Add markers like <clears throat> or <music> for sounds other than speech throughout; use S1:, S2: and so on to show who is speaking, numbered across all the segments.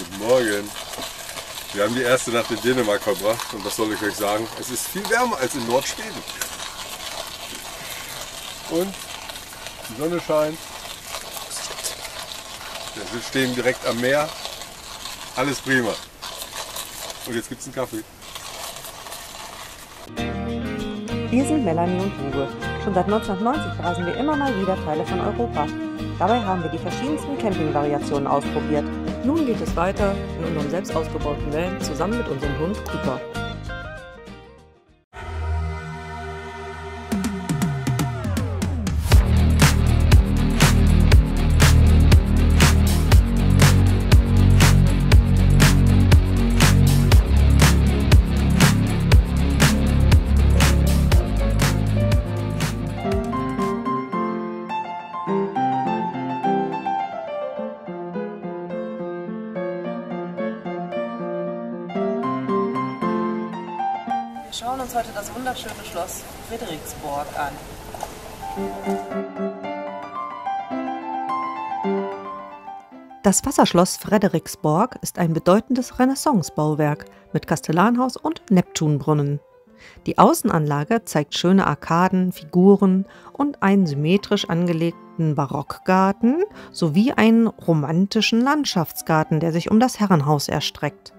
S1: Guten Morgen. Wir haben die erste Nacht in Dänemark verbracht und was soll ich euch sagen? Es ist viel wärmer als in Nordschweden. Und die Sonne scheint. Wir stehen direkt am Meer. Alles prima. Und jetzt gibt es einen Kaffee.
S2: Wir sind Melanie und Uwe. Schon seit 1990 reisen wir immer mal wieder Teile von Europa. Dabei haben wir die verschiedensten Campingvariationen ausprobiert. Nun geht es weiter in unserem selbst ausgebauten Van zusammen mit unserem Hund Cooper. Heute das wunderschöne Schloss Frederiksborg an. Das Wasserschloss Frederiksborg ist ein bedeutendes Renaissance-Bauwerk mit Kastellanhaus und Neptunbrunnen. Die Außenanlage zeigt schöne Arkaden, Figuren und einen symmetrisch angelegten Barockgarten sowie einen romantischen Landschaftsgarten, der sich um das Herrenhaus erstreckt.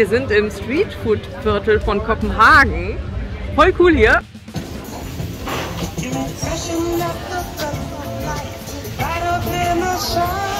S2: Wir sind im Streetfood-Viertel von Kopenhagen. Voll cool hier.
S3: For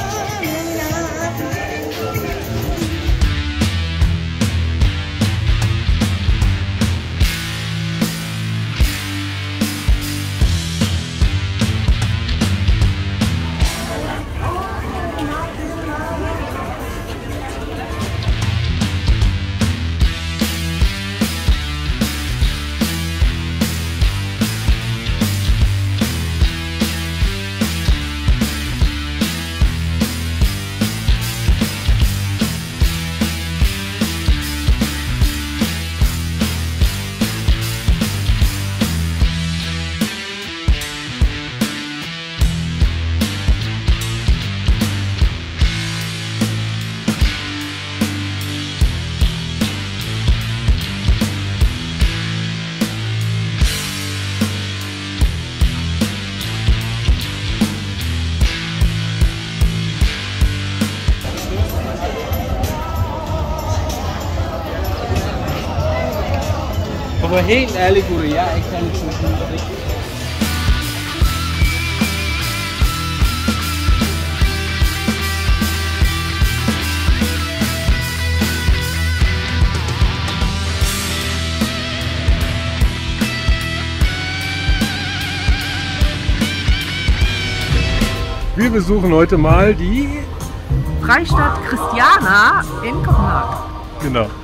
S3: jeg er ikke særlig til sådan noget.
S1: Wir besuchen heute mal die
S2: Freistadt Christiana in Kopenhagen.
S1: Genau.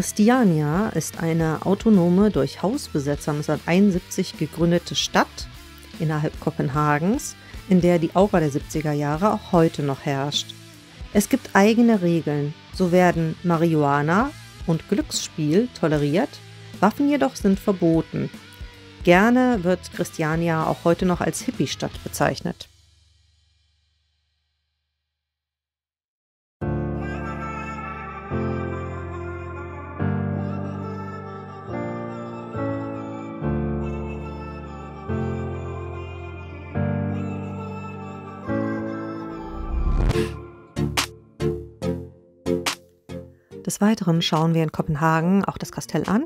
S2: Christiania ist eine autonome, durch Hausbesetzer 1971 gegründete Stadt innerhalb Kopenhagens, in der die Aura der 70er Jahre auch heute noch herrscht. Es gibt eigene Regeln, so werden Marihuana und Glücksspiel toleriert, Waffen jedoch sind verboten. Gerne wird Christiania auch heute noch als Hippie-Stadt bezeichnet. Des Weiteren schauen wir in Kopenhagen auch das Kastell an.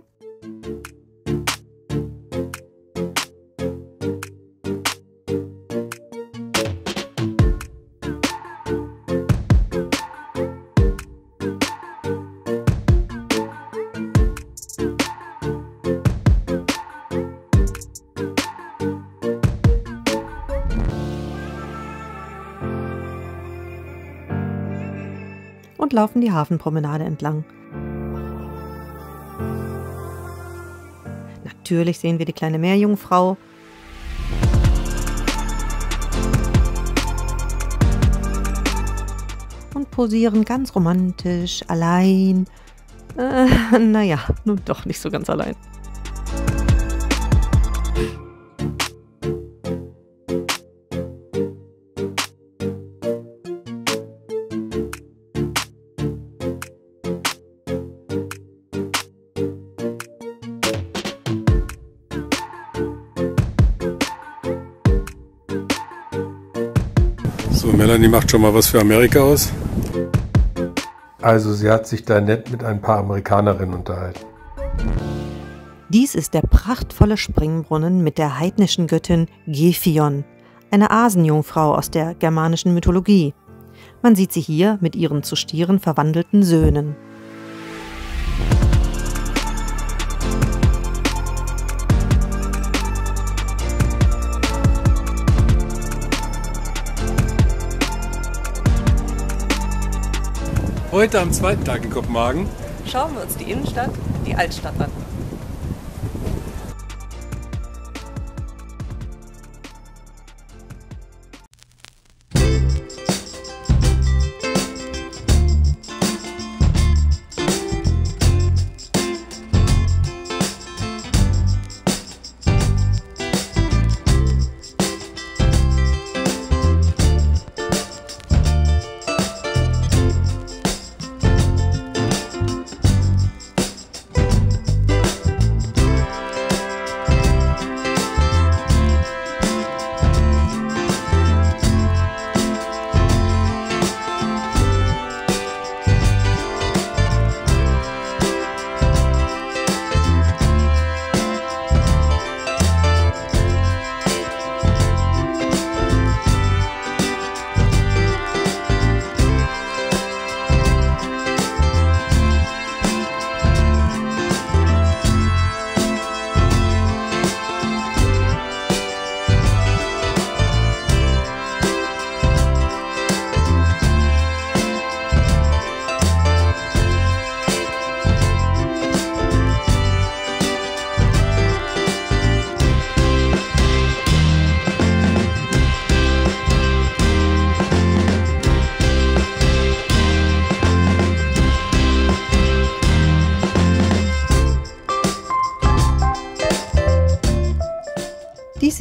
S2: Laufen die Hafenpromenade entlang. Natürlich sehen wir die kleine Meerjungfrau. Und posieren ganz romantisch, allein. Äh, <laughs> naja, nun doch nicht so ganz allein.
S1: Melanie macht schon mal was für Amerika aus.
S4: Also sie hat sich da nett mit ein paar Amerikanerinnen unterhalten.
S2: Dies ist der prachtvolle Springbrunnen mit der heidnischen Göttin Gephion, eine Asenjungfrau aus der germanischen Mythologie. Man sieht sie hier mit ihren zu Stieren verwandelten Söhnen.
S1: Heute am zweiten Tag in Kopenhagen.
S2: Schauen wir uns die Innenstadt, die Altstadt an.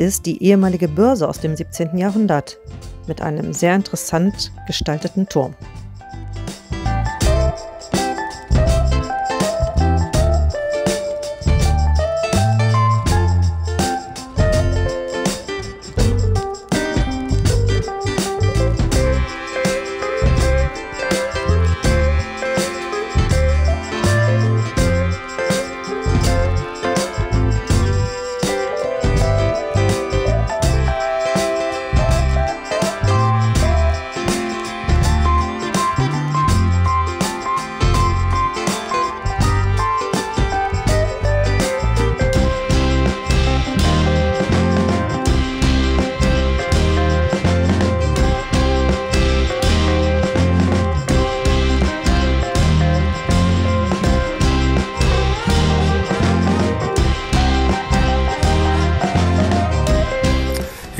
S2: Ist die ehemalige Börse aus dem 17. Jahrhundert mit einem sehr interessant gestalteten Turm.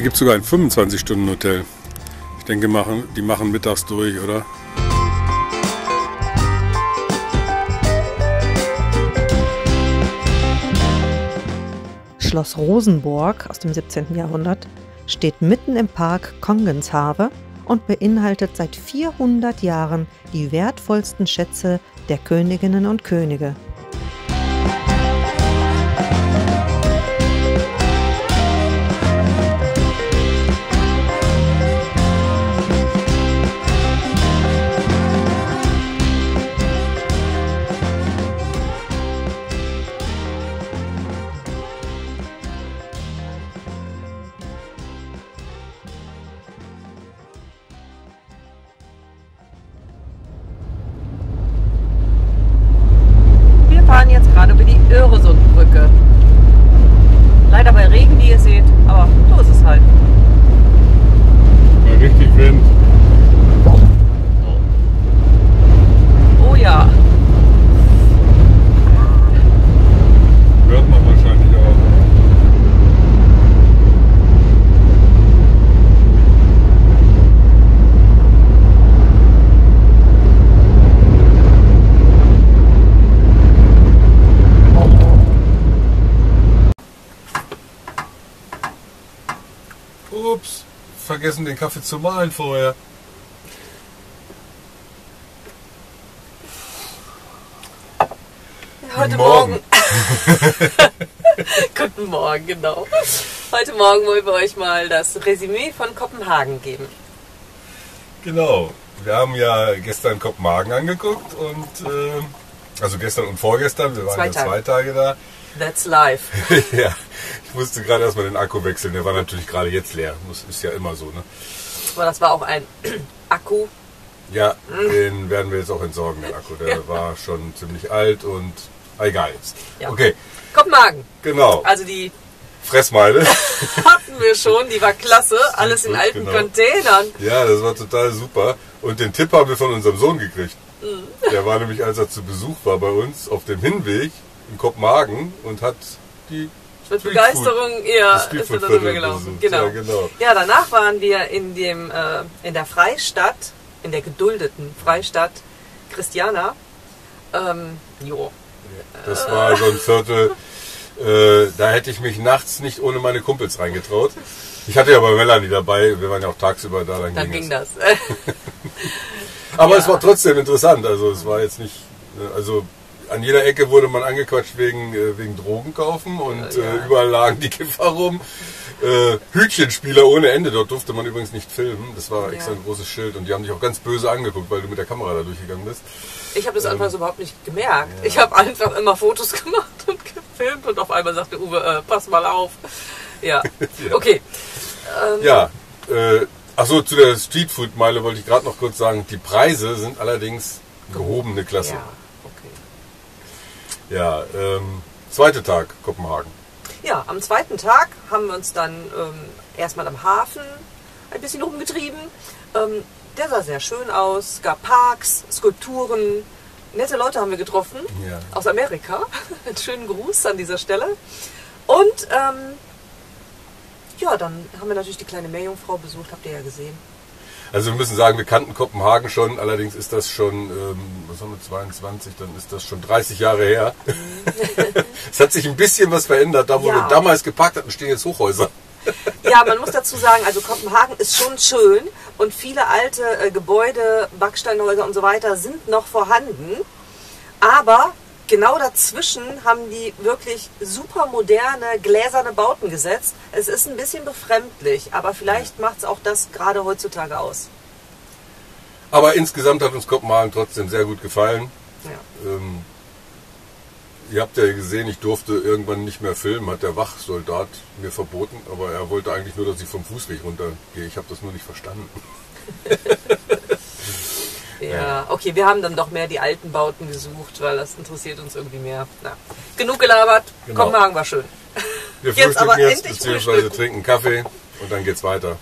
S1: Hier gibt es sogar ein 25-Stunden-Hotel. Ich denke, machen, die machen mittags durch, oder?
S2: Schloss Rosenborg aus dem 17. Jahrhundert steht mitten im Park Kongenshave und beinhaltet seit 400 Jahren die wertvollsten Schätze der Königinnen und Könige.
S1: Vergessen den Kaffee zu mahlen vorher.
S5: Heute
S1: Morgen.
S5: Morgen. <laughs> Guten Morgen, genau. Heute Morgen wollen wir euch mal das Resümee von Kopenhagen geben.
S1: Genau. Wir haben ja gestern Kopenhagen angeguckt und äh, also gestern und vorgestern, wir waren
S5: Zwei
S1: ja
S5: Tage.
S1: zwei Tage da.
S5: That's life. <laughs>
S1: ja, ich musste gerade erstmal den Akku wechseln, der war natürlich gerade jetzt leer. Das ist ja immer so, ne?
S5: Aber das war auch ein <clears throat> Akku.
S1: Ja, den werden wir jetzt auch entsorgen, den Akku. Der war schon ziemlich alt und egal jetzt.
S5: Ja.
S1: Okay,
S5: Kopenhagen.
S1: genau.
S5: Also die
S1: Fressmeile. <laughs>
S5: hatten wir schon, die war klasse. Alles in alten
S1: genau.
S5: Containern.
S1: Ja, das war total super. Und den Tipp haben wir von unserem Sohn gekriegt. Der war nämlich, als er zu Besuch war bei uns, auf dem Hinweg in Kopenhagen und hat die
S5: Mit Begeisterung eher ist er da
S1: Streetfood-Viertel
S5: drüber gelaufen. Genau.
S1: Ja, genau.
S5: Ja, danach waren wir in dem äh, in der Freistadt, in der geduldeten Freistadt Christiana. Ähm, jo.
S1: Das war so ein Viertel, äh, da hätte ich mich nachts nicht ohne meine Kumpels reingetraut. Ich hatte ja bei Melanie dabei, wir waren ja auch tagsüber da, dann,
S5: Dann
S1: ging,
S5: ging das. <laughs>
S1: Aber
S5: Ja.
S1: es war trotzdem interessant, also es war jetzt nicht, äh, also an jeder Ecke wurde man angequatscht wegen, äh, wegen Drogen kaufen und
S5: Ja.
S1: äh, überall lagen die <laughs> Kiffer rum. Äh, Hütchenspieler ohne Ende, dort durfte man übrigens nicht filmen. Das war extra
S5: Ja.
S1: ein großes Schild und die haben dich auch ganz böse angeguckt, weil du mit der Kamera da durchgegangen bist.
S5: Ich habe das
S1: Ähm,
S5: anfangs überhaupt nicht gemerkt. Ich habe einfach immer Fotos <laughs> gemacht und gefilmt und auf einmal sagte Uwe, äh, pass mal auf. Ja, <laughs>
S1: Ja.
S5: okay. Ähm,
S1: Ja, äh, achso, zu der Streetfood-Meile wollte ich gerade noch kurz sagen, die Preise sind allerdings gehobene Klasse.
S5: Ja, okay.
S1: Ja, ähm, zweiter Tag Kopenhagen.
S5: Ja, am zweiten Tag haben wir uns dann ähm, erstmal am Hafen ein bisschen rumgetrieben. Ähm, der sah sehr schön aus, gab Parks, Skulpturen. Nette Leute haben wir getroffen
S1: Ja.
S5: aus Amerika. <laughs> Einen schönen Gruß an dieser Stelle. Und ähm, ja, dann haben wir natürlich die kleine Meerjungfrau besucht, habt ihr ja gesehen.
S1: Also wir müssen sagen, wir kannten Kopenhagen schon, allerdings ist das schon, ähm, was haben wir, 22, dann ist das schon 30 Jahre her. <laughs> <laughs> es hat sich ein bisschen was verändert. Da, wo
S5: Ja.
S1: wir damals geparkt hatten, stehen jetzt Hochhäuser. <laughs>
S5: Ja, man muss dazu sagen, also Kopenhagen ist schon schön und viele alte äh, Gebäude, Backsteinhäuser und so weiter sind noch vorhanden. Aber genau dazwischen haben die wirklich super moderne, gläserne Bauten gesetzt. Es ist ein bisschen befremdlich, aber vielleicht macht es auch das gerade heutzutage aus.
S1: Aber insgesamt hat uns Kopenhagen trotzdem sehr gut gefallen.
S5: Ja.
S1: Ähm, ihr habt ja gesehen, ich durfte irgendwann nicht mehr filmen, hat der Wachsoldat mir verboten, aber er wollte eigentlich nur, dass ich vom Fußweg runtergehe. Ich habe das nur nicht verstanden. <laughs>
S5: Ja, okay, wir haben dann doch mehr die alten Bauten gesucht, weil das interessiert uns irgendwie mehr. Na, genug gelabert,
S1: Genau.
S5: Kopenhagen war schön.
S1: Wir
S5: Jetzt
S1: frühstücken
S5: aber
S1: jetzt, beziehungsweise
S5: frühstücken.
S1: trinken Kaffee und dann geht's weiter.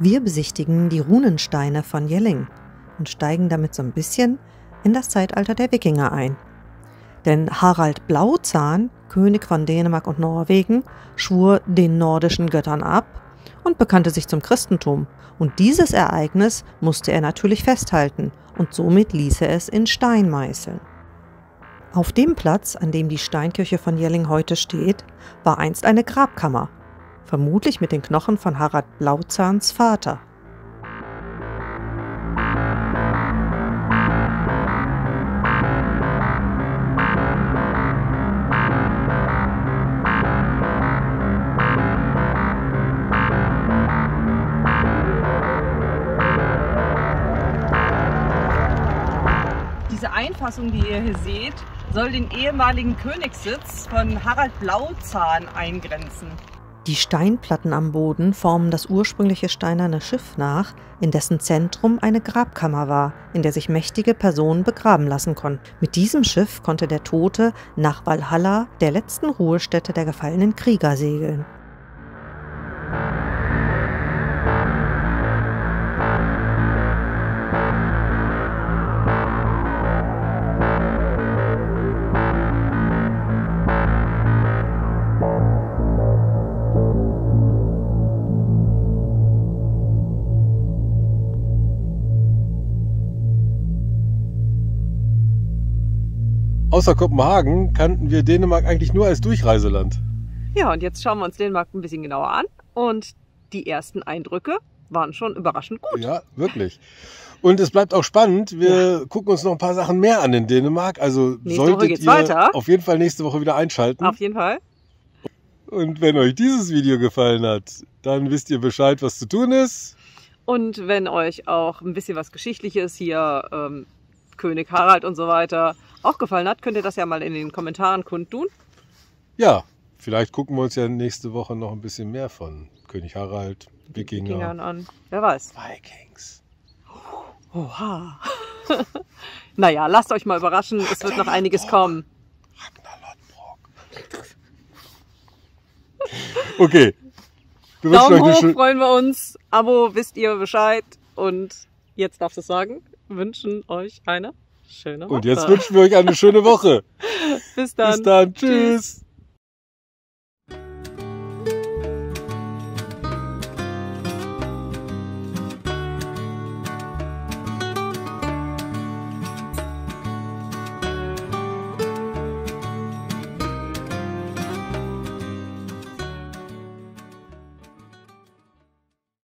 S2: Wir besichtigen die Runensteine von Jelling und steigen damit so ein bisschen in das Zeitalter der Wikinger ein. Denn Harald Blauzahn, König von Dänemark und Norwegen, schwur den nordischen Göttern ab und bekannte sich zum Christentum. Und dieses Ereignis musste er natürlich festhalten und somit ließ er es in Stein meißeln. Auf dem Platz, an dem die Steinkirche von Jelling heute steht, war einst eine Grabkammer, vermutlich mit den Knochen von Harald Blauzahns Vater.
S5: Diese Einfassung, die ihr hier seht, soll den ehemaligen Königssitz von Harald Blauzahn eingrenzen.
S2: Die Steinplatten am Boden formen das ursprüngliche steinerne Schiff nach, in dessen Zentrum eine Grabkammer war, in der sich mächtige Personen begraben lassen konnten. Mit diesem Schiff konnte der Tote nach Valhalla, der letzten Ruhestätte der gefallenen Krieger, segeln.
S1: Außer Kopenhagen kannten wir Dänemark eigentlich nur als Durchreiseland.
S5: Ja, und jetzt schauen wir uns Dänemark ein bisschen genauer an. Und die ersten Eindrücke waren schon überraschend gut.
S1: Ja, wirklich. Und es bleibt auch spannend. Wir gucken uns noch ein paar Sachen mehr an in Dänemark. Also
S5: Nächste
S1: solltet ihr
S5: weiter.
S1: auf jeden Fall nächste Woche wieder einschalten.
S5: Auf jeden Fall.
S1: Und wenn euch dieses Video gefallen hat, dann wisst ihr Bescheid, was zu tun ist.
S5: Und wenn euch auch ein bisschen was Geschichtliches hier, ähm, König Harald und so weiter, auch gefallen hat, könnt ihr das ja mal in den Kommentaren kundtun.
S1: Ja, vielleicht gucken wir uns ja nächste Woche noch ein bisschen mehr von König Harald, Wikinger,
S5: Kingern an. Wer weiß.
S1: Vikings.
S5: Oha. <laughs> naja, lasst euch mal überraschen. Es wird noch einiges kommen.
S1: Okay. Wir
S5: Daumen hoch, freuen wir uns. Abo, wisst ihr Bescheid. Und jetzt darfst du es sagen. Wünschen euch eine schöne Woche.
S1: Und jetzt wünschen wir euch eine schöne Woche. <laughs>
S5: Bis dann.
S1: Bis dann. Tschüss.